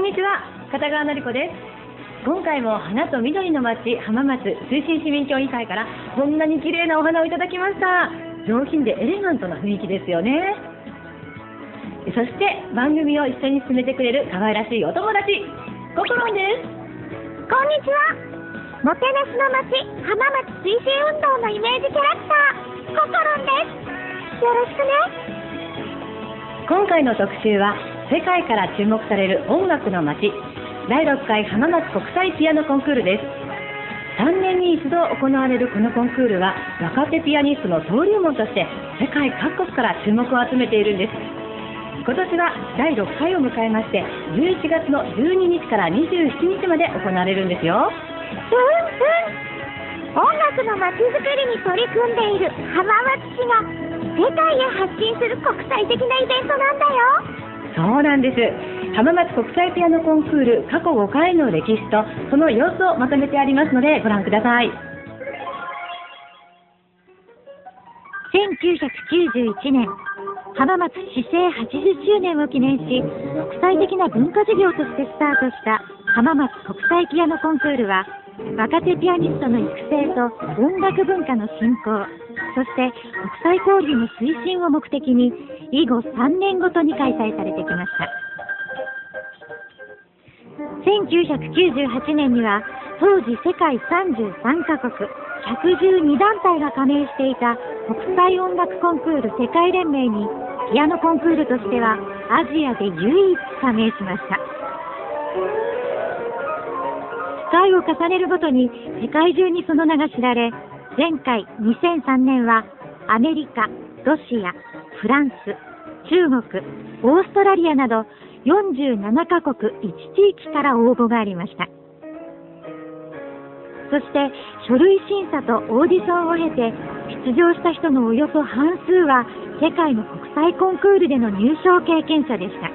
んにちは。片川のり子です。今回も花と緑の町浜松推進市民協議会からこんなに綺麗なお花をいただきました。上品でエレガントな雰囲気ですよね。そして番組を一緒に進めてくれる可愛らしいお友達ココロンです。こんにちは。もてなしの町浜松推進運動のイメージキャラクターココロンです。よろしくね。今回の特集は世界から注目される音楽の街第6回浜松国際ピアノコンクールです。3年に一度行われるこのコンクールは若手ピアニストの登竜門として世界各国から注目を集めているんです。今年は第6回を迎えまして11月の12日から27日まで行われるんですよ。うんうん。音楽の街づくりに取り組んでいる浜松市が世界へ発信する国際的なイベントなんだよ。そうなんです。浜松国際ピアノコンクール過去5回の歴史とその様子をまとめてありますのでご覧ください。1991年浜松市政80周年を記念し国際的な文化事業としてスタートした浜松国際ピアノコンクールは若手ピアニストの育成と音楽文化の振興そして国際交流の推進を目的に以後3年ごとに開催されてきました。1998年には当時世界33カ国112団体が加盟していた国際音楽コンクール世界連盟にピアノコンクールとしてはアジアで唯一加盟しました。回を重ねるごとに世界中にその名が知られ前回2003年はアメリカ、ロシア、フランス、中国、オーストラリアなど47カ国1地域から応募がありました。そして書類審査とオーディションを経て出場した人のおよそ半数は世界の国際コンクールでの入賞経験者でした。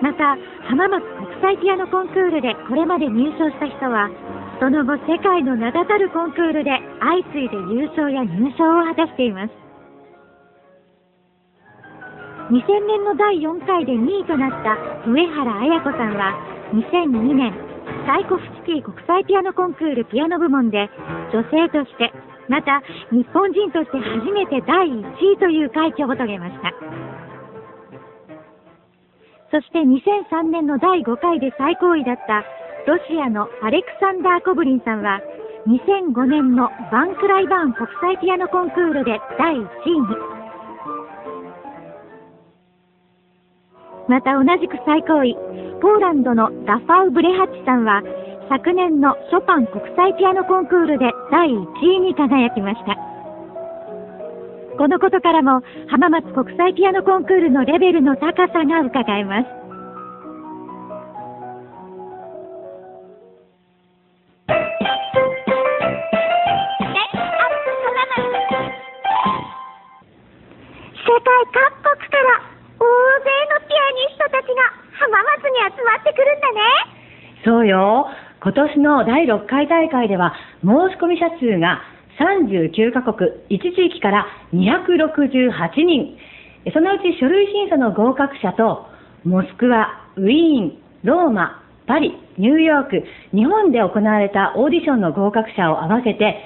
また浜松国際ピアノコンクールでこれまで入賞した人はその後世界の名だたるコンクールで相次いで優勝や入賞を果たしています。2000年の第4回で2位となった上原綾子さんは2002年チャイコフスキー国際ピアノコンクールピアノ部門で女性としてまた日本人として初めて第1位という快挙を遂げました。そして2003年の第5回で最高位だったロシアのアレクサンダー・コブリンさんは2005年のバンクライバーン国際ピアノコンクールで第1位に。また同じく最高位ポーランドのラファウ・ブレハッチさんは昨年のショパン国際ピアノコンクールで第1位に輝きました。このことからも浜松国際ピアノコンクールのレベルの高さが伺えます。年の第6回大会では申し込み者数が39カ国、1地域から268人。そのうち書類審査の合格者と、モスクワ、ウィーン、ローマ、パリ、ニューヨーク、日本で行われたオーディションの合格者を合わせて、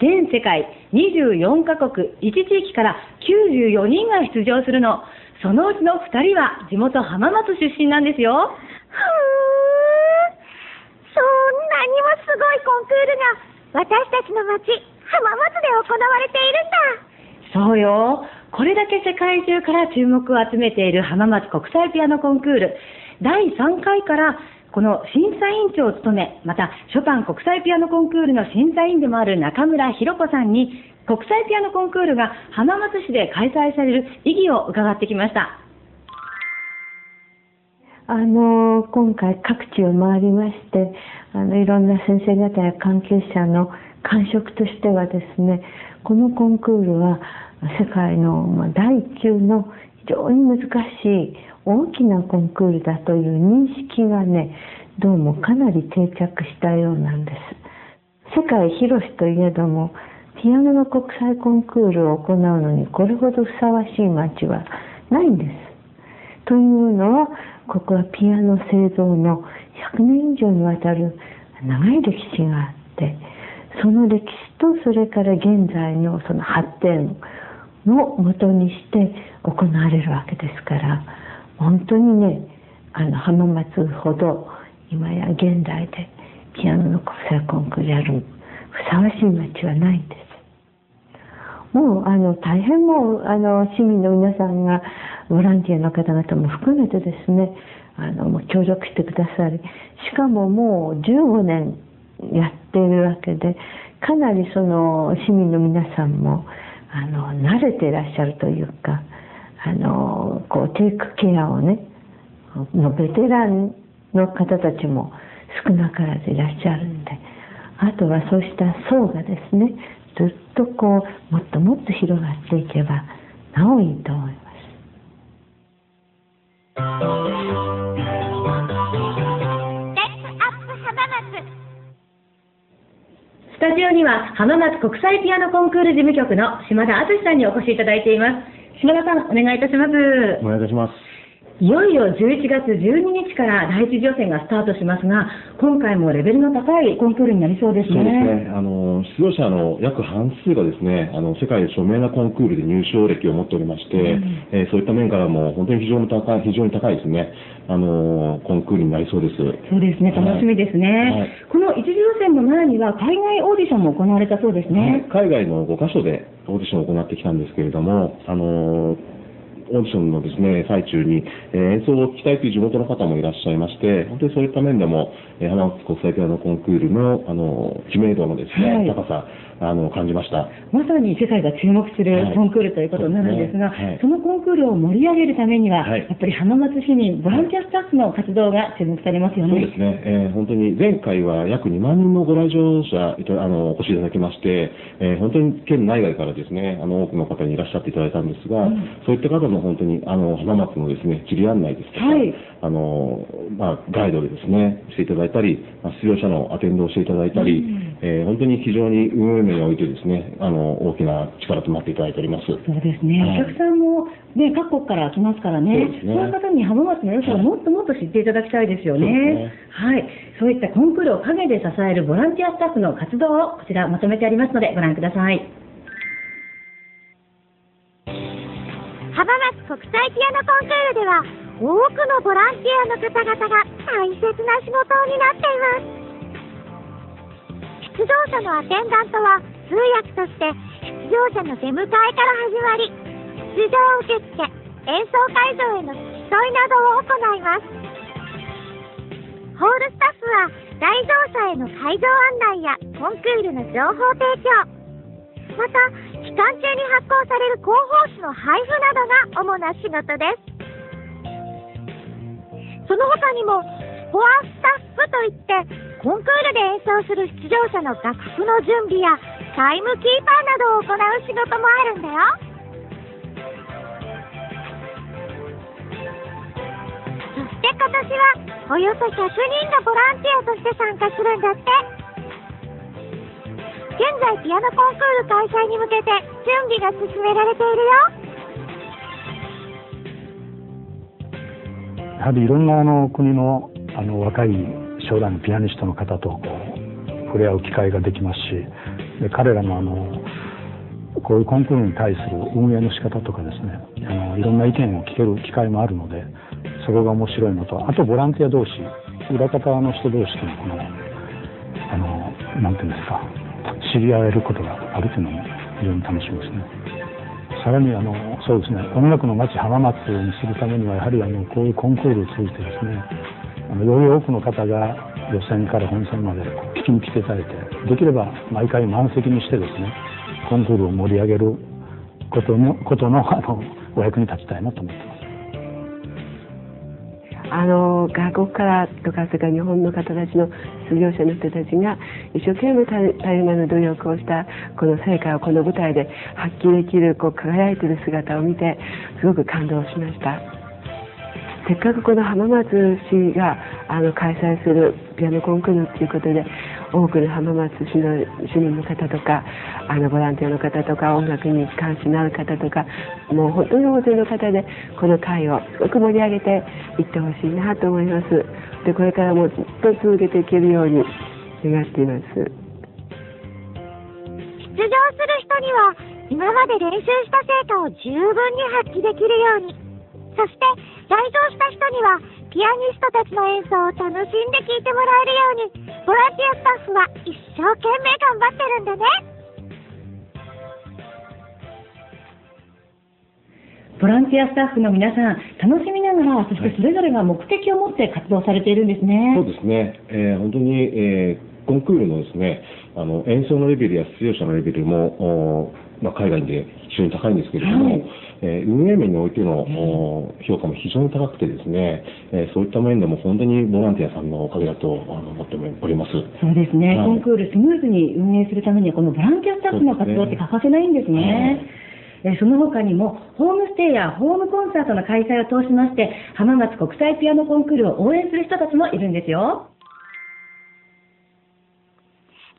全世界24カ国、1地域から94人が出場するの。そのうちの2人は地元浜松出身なんですよ。そんなにもすごいコンクールが私たちの町浜松で行われているんだ。そうよ。これだけ世界中から注目を集めている浜松国際ピアノコンクール。第3回からこの審査委員長を務め、またショパン国際ピアノコンクールの審査委員でもある中村博子さんに、国際ピアノコンクールが浜松市で開催される意義を伺ってきました。あの、今回各地を回りまして、あの、いろんな先生方や関係者の感触としてはですね、このコンクールは世界の、ま第一級の非常に難しい大きなコンクールだという認識がね、どうもかなり定着したようなんです。世界広しといえども、ピアノの国際コンクールを行うのにこれほどふさわしい街はないんです。というのは、ここはピアノ製造の100年以上にわたる長い歴史があってその歴史とそれから現在のその発展をもとにして行われるわけですから本当にねあの浜松ほど今や現代でピアノの国際コンクールやるふさわしい町はないんです。もうあの大変もうあの市民の皆さんがボランティアの方々も含めてですねあの協力してくださりしかももう15年やっているわけでかなりその市民の皆さんもあの慣れていらっしゃるというかあのこうテイクケアをねのベテランの方たちも少なからずいらっしゃるんであとはそうした層がですねずっとこうもっともっと広がっていけばなおいいと思います。スタジオには浜松国際ピアノコンクール事務局の島田敦さんにお越しいただいています。島田さん、お願いいたします。お願いいたします。いよいよ11月12日から第一次予選がスタートしますが、今回もレベルの高いコンクールになりそうですね。そうですね。あの、出場者の約半数がですね、あの、世界で著名なコンクールで入賞歴を持っておりまして、うん、えー、そういった面からも本当に非常に高い、非常に高いですね。あの、コンクールになりそうです。そうですね。楽しみですね。はい、この一次予選の前には海外オーディションも行われたそうですね。はい、海外の5カ所でオーディションを行ってきたんですけれども、あの、オーディションのですね、最中に、えー、演奏を聴きたいという地元の方もいらっしゃいまして、本当にそういった面でも、えー、花松国際ピアノコンクールの、あの、知名度のですね、はい、高さ、あの、感じました。まさに世界が注目するコンクールということになるんですが、はいそすね。はい、そのコンクールを盛り上げるためには、やっぱり浜松市民、ボランティアスタッフの活動が注目されますよね。そうですね。えー、本当に前回は約2万人のご来場者、あの、お越しいただきまして、えー、本当に県内外からですね、あの、多くの方にいらっしゃっていただいたんですが、うん、そういった方も本当に、あの、浜松のですね、地理案内ですとか、はい、あの、まあ、ガイドでですね、していただいたり、まあ、出場者のアテンドをしていただいたり、うん、えー、本当に非常に運営面においてですね、あの、大きな力となっていただいております。そうですね。はい、お客さんも、ね、各国から来ますからね、そう、ね、いう方に浜松の良さをもっともっと知っていただきたいですよね。ねはい。そういったコンクールを陰で支えるボランティアスタッフの活動をこちらまとめてありますのでご覧ください。浜松国際ピアノコンクールでは多くのボランティアの方々が大切な仕事になっています。出場者のアテンダントは通訳として出場者の出迎えから始まり出場受付演奏会場への付き添いなどを行いますホールスタッフは来場者への会場案内やコンクールの情報提供また期間中に発行される広報誌の配布などが主な仕事です。その他にもフォアスタッフといってコンクールで演奏する出場者の楽譜の準備やタイムキーパーなどを行う仕事もあるんだよ。そして今年はおよそ100人のボランティアとして参加するんだって。現在ピアノコンクール開催に向けて準備が進められているよ。やはりいろんなあの国のあの若い将来のピアニストの方とこう触れ合う機会ができますしで彼らのあのこういうコンクールに対する運営の仕方とかですねあのいろんな意見を聞ける機会もあるのでそこが面白いのとあとボランティア同士裏方の人同士とのこのあのなんていうんですか知り合えることがあるというのも非常に楽しみですね。さらにあのそうですね音楽の街浜松にするためにはやはりあのこういうコンクールを通じてですねあのより多くの方が予選から本戦まで聞きに来ていただいてできれば毎回満席にしてですねコンクールを盛り上げることのことのあのお役に立ちたいなと思ってます。あの外国からとかそれから日本の方たちの失業者の人たちが一生懸命たゆまぬ努力をしたこの成果をこの舞台で発揮できるこう輝いている姿を見てすごく感動しました。せっかくこの浜松市があの開催するピアノコンクールっていうことで多くの浜松市の市民の方とかあのボランティアの方とか音楽に関心のある方とかもう本当に大勢の方でこの会をすごく盛り上げていってほしいなと思います。で、これからもずっと続けていけるように願っています。出場する人には今まで練習した成果を十分に発揮できるように、そして来場した人にはピアニストたちの演奏を楽しんで聴いてもらえるように、ボランティアスタッフは一生懸命頑張ってるんだね。ボランティアスタッフの皆さん、楽しみながら、そしてそれぞれが目的を持って活動されているんですね。そうですね。えー、本当に、えー、コンクールのですね、あの、演奏のレベルや出場者のレベルも、まあ、海外で非常に高いんですけれども、はい、えー、運営面においての、評価も非常に高くてですね、えー、そういった面でも本当にボランティアさんのおかげだとあの思っております。そうですね、はい、コンクールスムーズに運営するためには、このボランティアスタッフの活動って欠かせないんですね。えその他にも、ホームステイやホームコンサートの開催を通しまして、浜松国際ピアノコンクールを応援する人たちもいるんですよ。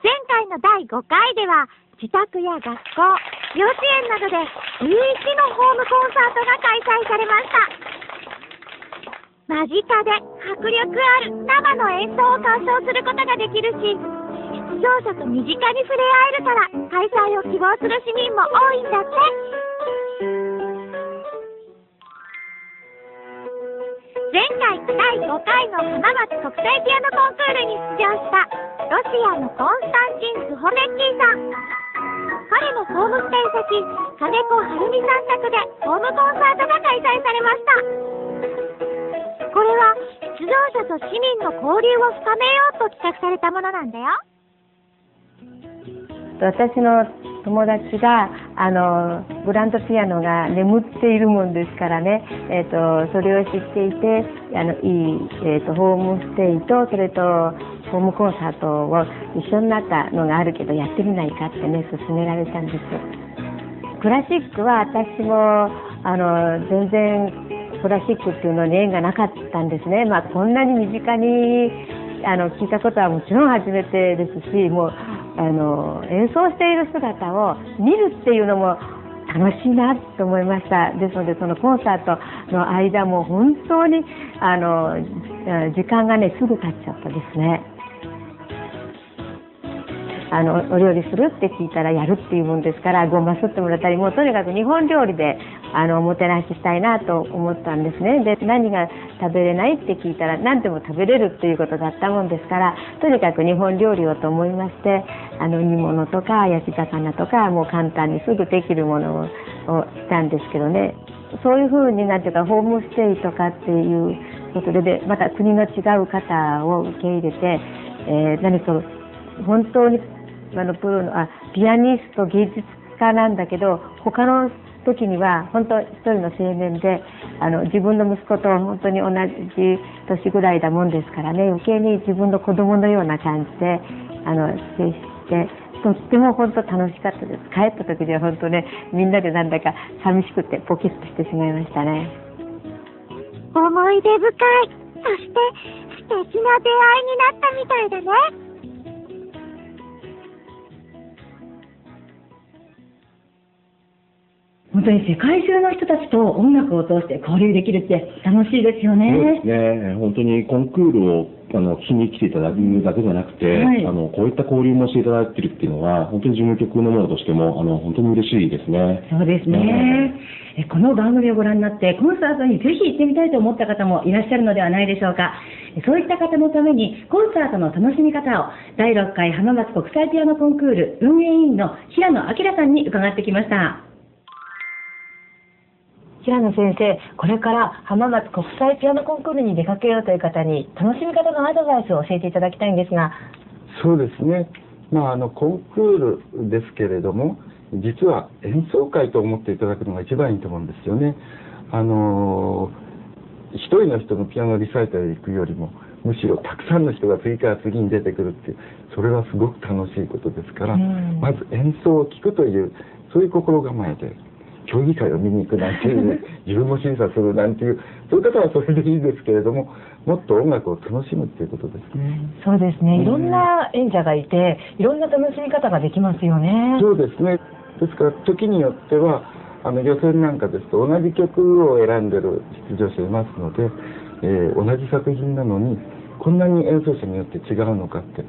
前回の第5回では、自宅や学校、幼稚園などで11のホームコンサートが開催されました。間近で迫力ある生の演奏を鑑賞することができるし、出場者と身近に触れ合えるから開催を希望する市民も多いんだって。前回第5回の浜松国際ピアノコンクールに出場したロシアのコンスタンチン・スホメッキーさん。彼のホームステイ先、金子はるみさん宅でホームコンサートが開催されました。これは出場者と市民の交流を深めようと企画されたものなんだよ。私の友達があのグランドピアノが眠っているもんですからね、えーと、それを知っていてあのいい、えーとホームステイとそれとホームコンサートを一緒になったのがあるけどやってみないかってね勧められたんですクラシックは私もあの全然クラシックっていうのに縁がなかったんですね、まあ、こんなに身近にあの聞いたことはもちろん初めてですしもうあの演奏している姿を見るっていうのも楽しいなと思いました。ですのでそのコンサートの間も本当にあの時間がねすぐ経っちゃったですね。あのお料理するって聞いたらやるっていうもんですからごますってもらったりもうとにかく日本料理であのおもてなししたいなと思ったんですね。で何が食べれないって聞いたら何でも食べれるっていうことだったもんですからとにかく日本料理をと思いましてあの煮物とか焼き魚とかもう簡単にすぐできるものをしたんですけどね。そういうふうになんていうかホームステイとかっていうことででまた国の違う方を受け入れて、えー、何か本当にあのプロのあピアニスト芸術家なんだけど他の時には本当一人の青年であの自分の息子と本当に同じ年ぐらいだもんですからね余計に自分の子供のような感じであの接してとっても本当楽しかったです。帰った時には本当ねみんなでなんだか寂しくてポキッとしてしまいましたね。思い出深い。そして素敵な出会いになったみたいだね。本当に世界中の人たちと音楽を通して交流できるって楽しいですよね。そうですね。本当にコンクールをあの聞きに来ていただくだけじゃなくて、はい、あのこういった交流もしていただいているっていうのは、本当に事務局のものとしてもあの本当に嬉しいですね。そうですね。えこの番組をご覧になって、コンサートにぜひ行ってみたいと思った方もいらっしゃるのではないでしょうか。そういった方のために、コンサートの楽しみ方を、第6回浜松国際ピアノコンクール運営委員の平野明さんに伺ってきました。平野先生、これから浜松国際ピアノコンクールに出かけようという方に、楽しみ方のアドバイスを教えていただきたいんですが。そうですね。まあ、あの、コンクールですけれども、実は演奏会と思っていただくのが一番いいと思うんですよね。あの一人の人のピアノリサイタルに行くよりも、むしろたくさんの人が次から次に出てくるっていう、それはすごく楽しいことですから、まず演奏を聴くという、そういう心構えで競技会を見に行くなんていう、自分も審査するなんていう、そういう方はそれでいいですけれども、もっと音楽を楽しむっていうことですね。そうですね。いろんな演者がいて、いろんな楽しみ方ができますよね。そうですね。ですから、時によっては、あの予選なんかですと同じ曲を選んでる出場者いますので、えー同じ作品なのにこんなに演奏者によって違うのかって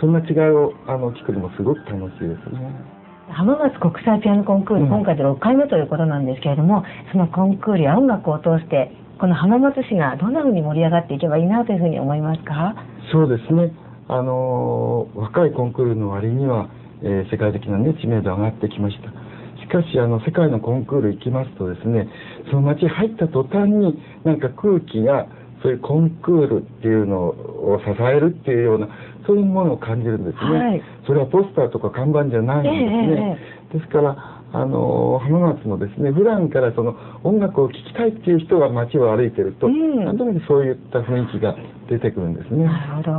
そんな違いをあの聞くのもすごく楽しいですね。浜松国際ピアノコンクール、うん今回で6回目ということなんですけれども、そのコンクールや音楽を通して、この浜松市がどんな風に盛り上がっていけばいいなというふうに思いますか？そうですね。あのー若いコンクールの割には、えー世界的なね、知名度上がってきました。しかし、あの、世界のコンクール行きますとですね、その街入った途端に、なんか空気が、そういうコンクールっていうのを支えるっていうような、そういうものを感じるんですね。はいそれはポスターとか看板じゃないんですね。ですから、あの浜松のですね、普段からその音楽を聴きたいっていう人が街を歩いてると、うんなんとなくそういった雰囲気が出てくるんですね。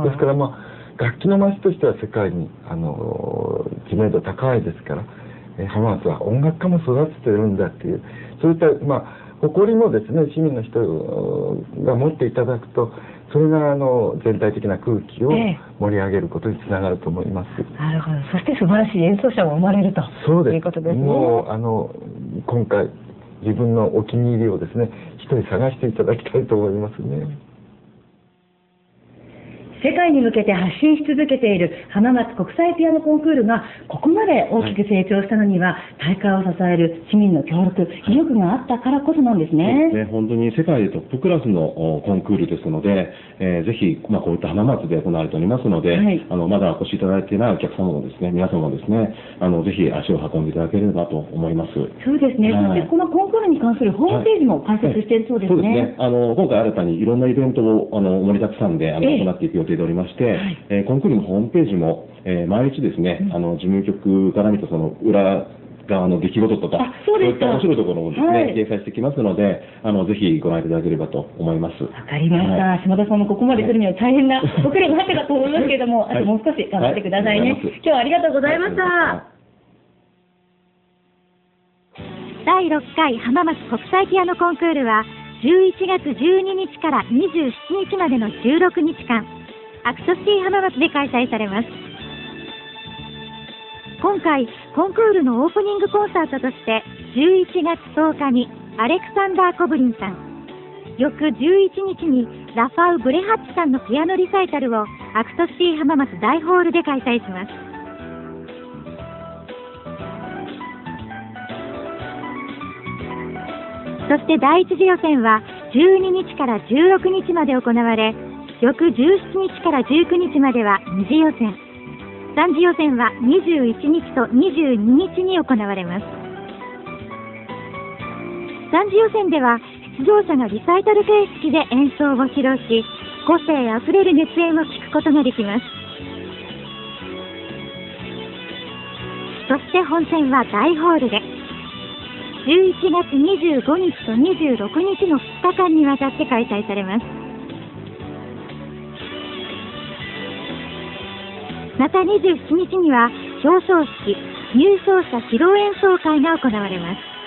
ですから、まあ、楽器の街としては世界に、あの知名度高いですから、えー浜松は音楽家も育ててるんだっていう、そういった、まあ、誇りもですね、市民の人が持っていただくと、それがあの全体的な空気をええ盛り上げることにつながると思います。なるほど。そして素晴らしい演奏者も生まれるとそうです。いうことですね。もう、あの、今回、自分のお気に入りをですね、一人探していただきたいと思いますね。世界に向けて発信し続けている浜松国際ピアノコンクールがここまで大きく成長したのには、大会を支える市民の協力、意欲があったからこそなんですね。ですね、本当に世界でトップクラスのおコンクールですので、えーぜひ、まあ、こういった浜松で行われておりますので、はいあのまだお越しいただいていないお客様もですね、皆様もですね、あのぜひ足を運んでいただければと思います。そうですね。はいそしてこのコンクールに関するホームページも開設しているそうですね。あの、今回新たにいろんなイベントを、あの、盛りだくさんで、あの、ええ行っていく予定でおりまして、えーコンクールのホームページも、えー毎日ですね、あの、事務局から見たその、裏側の出来事とかあ、そういった面白いところもですね、はい。掲載してきますので、あの、ぜひご覧いただければと思います。わかりました、はい。島田さんもここまで来るには大変なご苦労があったかと思いますけれども、はい。あともう少し頑張ってくださいね。はい。今日はありがとうございました。はい。第6回浜松国際ピアノコンクールは11月12日から27日までの16日間アクトシティ浜松で開催されます。今回コンクールのオープニングコンサートとして11月10日にアレクサンダー・コブリンさん。翌11日にラファウ・ブレハッチさんのピアノリサイタルをアクトシティ浜松大ホールで開催します。そして第一次予選は12日から16日まで行われ、翌17日から19日までは二次予選、三次予選は21日と22日に行われます。三次予選では出場者がリサイタル形式で演奏を披露し、個性あふれる熱演を聞くことができます。そして本戦は大ホールで、11月25日と26日の2日間にわたって開催されます。また27日には表彰式、入賞者披露演奏会が行われます。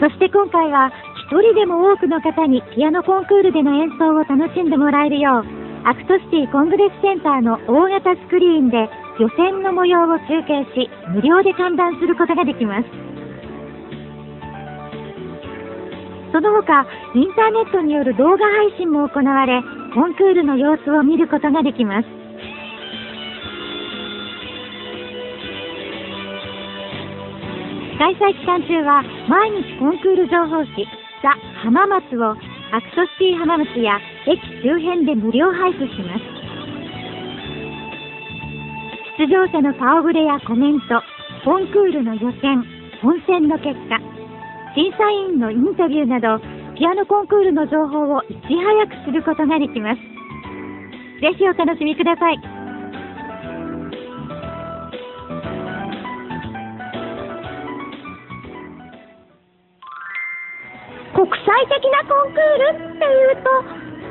そして今回は一人でも多くの方にピアノコンクールでの演奏を楽しんでもらえるよう、アクトシティコングレスセンターの大型スクリーンで予選の模様を中継し、無料で観覧することができます。その他、インターネットによる動画配信も行われ、コンクールの様子を見ることができます。開催期間中は毎日コンクール情報誌ザ・浜松をアクトシティ浜松や駅周辺で無料配布します。出場者の顔ぶれやコメント、コンクールの予選、本戦の結果、審査員のインタビューなど、ピアノコンクールの情報をいち早くすることができます。ぜひお楽しみください。国際的なコンクールっていうと、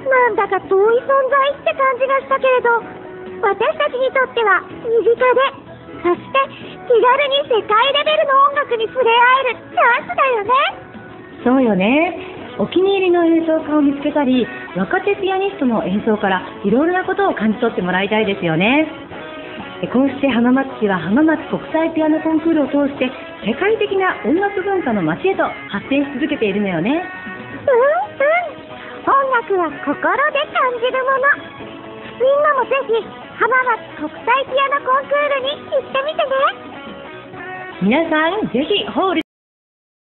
なんだか遠い存在って感じがしたけれど、私たちにとっては身近で、そして気軽に世界レベルの音楽に触れ合えるチャンスだよね。そうよね。お気に入りの演奏家を見つけたり若手ピアニストの演奏からいろいろなことを感じ取ってもらいたいですよね。こうして浜松市は浜松国際ピアノコンクールを通して世界的な音楽文化の街へと発展し続けているのよね。うんうん。音楽は心で感じるもの。みんなもぜひ浜松国際ピアノコンクールに行ってみてね。皆さんぜひ